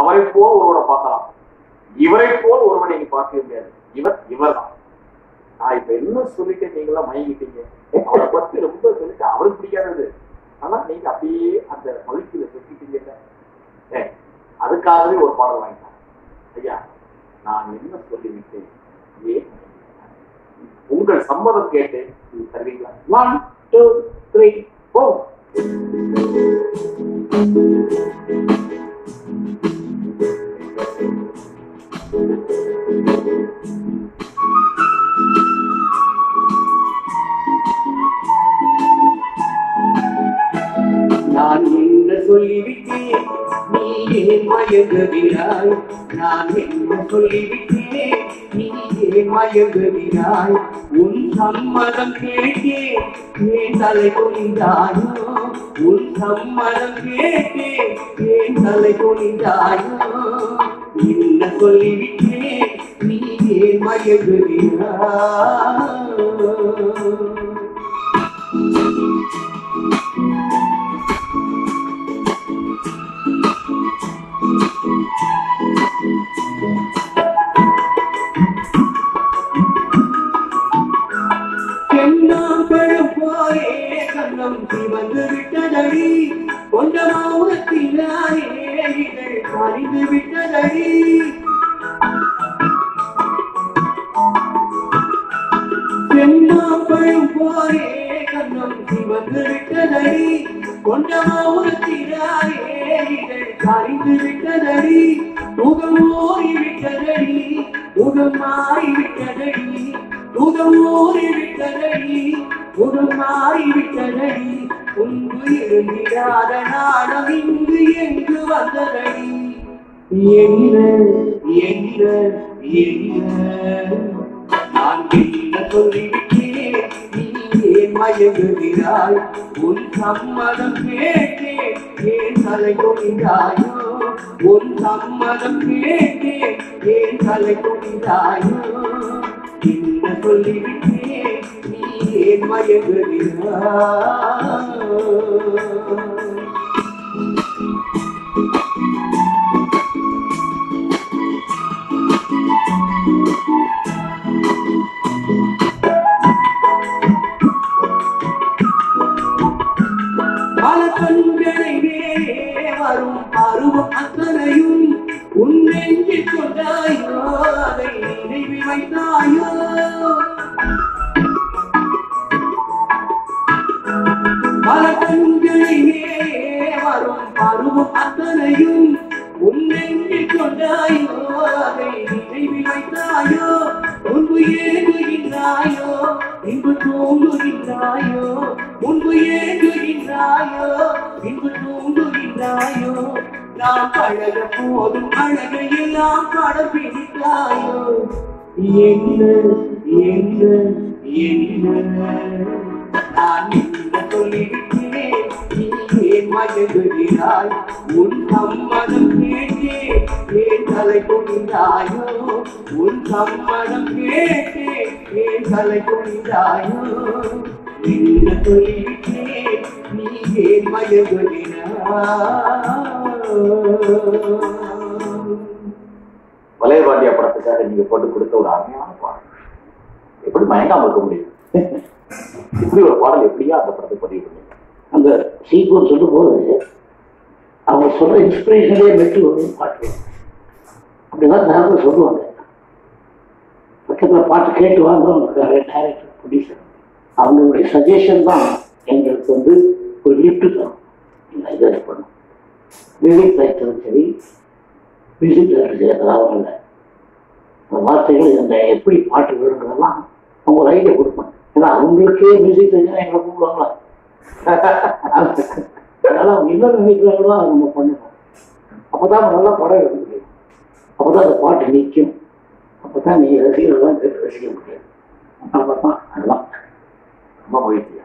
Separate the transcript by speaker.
Speaker 1: அவரை போல் ஒருவரை பார்க்கலாம். இவரை போல் ஒருவனை நீங்க பார்க்க முடியாது. இவர் இவர்தான். நான் இப்ப என்ன சொல்லிட்டு நீங்களாம் மயங்கிட்டீங்க? அவரை பத்தி ரொம்ப சொல்லிட்டு அவருக்கு பிடிக்காதது. ஆனா நீங்க அப்படியே அந்த மகிழ்ச்சியில சொல்லிட்டீங்க அதுக்காகவே ஒரு பாடல் வாங்கிட்டான் ஐயா நான் என்ன சொல்லிவிட்டேன்? ஏன் உங்கள் சம்மதம் கேட்டு நீங்க தருவீங்களா? ஒன் டூ த்ரீ ஃபோர்
Speaker 2: நான் என்ன சொல்லிவிட்டேன்? நீ ஏன் மயங்குகிறாய்? நான் என்ன சொல்லிவிட்டேன்? நீ ஏன் மயங்குகிறாய்? உன் சம்மதம் கேட்டேன். ஏன் தலை குனிந்தாயோ? உன் சம்மதம் கேட்டேன். ஏன் தலை என்ன சொல்லிவிட்டேன்? ஏன் மயங்குகிறாய் எண்ணாம்பழும் விட்டதடி கொண்ட மௌனத்தினாரே இதழ் அறிந்து விட்டதடி. எண்ணாம்பழும் போரே கண்ணம் சிவந்து விட்டதடி கொண்ட மௌனத்தினாரே இதழ் அறிந்து விட்டதடி முகம் விட்டதடி முகம் விட்டதடி முகம் விட்டதடி முகம் விட்டதடி உங்கு இருந்திடாத நாடம் இங்கு எங்கு வந்ததடி. என்ன என்ன என்ன நான் என்ன சொல்லிவிட்டேன். நீ ஏன் மயங்குகிறாய். உன் சம்மதம் கேட்டேன். ஏன் தலை கொண்டாயோ உன் சம்மதம் கேட்டேன். ஏன் தலை கொண்டாயோ என்ன சொல்லிவிட்டேன். நீ ஏன் மயங்குகிறாய். கொண்டாயோ அதை நினைவில் வைத்தாயோ? பல கண்களை வரும் பருவம் அத்தனையும் உன் கொண்டாயோ? அதை நினைவில் வைத்தாயோ? முன்பு ஏங்குகின்றாயோ? இன்பு தூங்குகின்றாயோ முன்பு ஏங்குகின்றாயோ? இன்பு தூங்குகின்றாயோ நாம் பழக போதும் அழகையெல்லாம் படப்பிடித்தாயோ என்ன என்ன என்ன? நான் என்ன நீ ஏன் மயங்குகிறாய். உன் சம்மதம் கேட்டேன் ஏன் தலை கொண்டாயோ உன் சம்மதம் கேட்டேன் ஏன் தலை கொண்டாயோ என்ன சொல்லிவிட்டேன் நீ ஏன் மயங்குகிறாய்.
Speaker 1: வலையபாண்டியா படத்துக்காக நீங்க போட்டு கொடுத்த ஒரு அருமையான பாடல். எப்படி மயங்காம இருக்க முடியும்? இப்படி ஒரு பாடல் எப்படியா அந்த படத்தை பதிவு பண்ணி
Speaker 3: அந்த சீக்வன்ஸ் சொல்லும்போது அவங்க சொல்ற இன்ஸ்பிரேஷனே வெற்றி ஒரு பாட்டு. அப்படிதான் நாங்களும் சொல்லுவாங்க. பக்கத்தில் பாட்டு கேட்டு வாங்குறோம் டைரக்டர் ப்ரொடியூசர் அவங்களுடைய சஜஷன் தான் எங்களுக்கு வந்து ஒரு லிஃப்ட் தரும். இதை பண்ணும். மியூசிக் சரி மியூசிக் அதாவது அந்த வார்த்தைகள் இந்த எப்படி பாட்டு விழுங்கிறதெல்லாம் அவங்க ஒரு ஐடியா கொடுப்பாங்க. ஏன்னா அவங்களுக்கே மியூசிக் தெரிஞ்சா எங்களை கூப்பிடுவாங்களா? அதனால அவங்க என்ன நினைக்கிறாங்களோ அதை நம்ம பண்ணணும் அப்பதான் நல்லா படம் எடுக்க முடியும். அப்பதான் அந்த பாட்டு நிற்கும். அப்பதான் நீ ரசிகர்கள்லாம் கேட்டு ரசிக்க முடியும். அப்பதான் அதெல்லாம்
Speaker 1: ரொம்ப மகிழ்ச்சியா